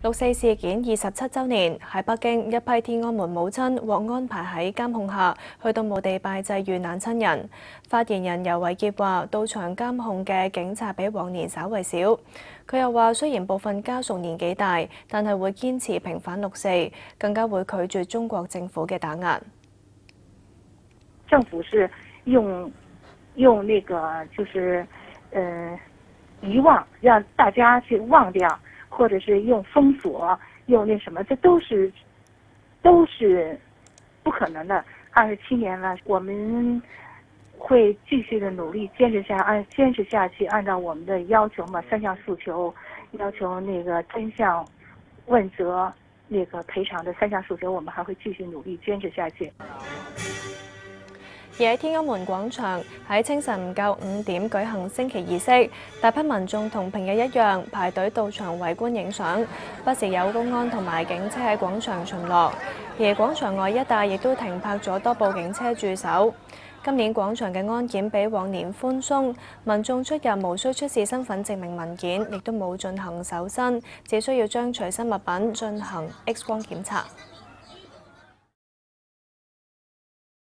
六四事件二十七周年，喺北京，一批天安門母親獲安排喺監控下，去到墓地拜祭遇難親人。發言人尤偉傑話：到場監控嘅警察比往年稍为少。佢又話：雖然部分家屬年紀大，但係會堅持平反六四，更加會拒絕中國政府嘅打壓。政府是用用那個就是，呃，遺忘，讓大家去忘掉。或者是用封锁，用那什么，这都是都是不可能的。二十七年了，我们会继续的努力，坚持下按坚持下去，按照我们的要求嘛，三项诉求，要求那个真相问责，那个赔偿的三项诉求，我们还会继续努力坚持下去。而喺天安門廣場喺清晨唔夠五點舉行升旗儀式，大批民眾同平日一樣排隊到場圍觀影相，不時有公安同埋警車喺廣場巡邏，而廣場外一帶亦都停泊咗多部警車駐守。今年廣場嘅安檢比往年寬鬆，民眾出入無需出示身份證明文件，亦都冇進行搜身，只需要將隨身物品進行 X 光檢查。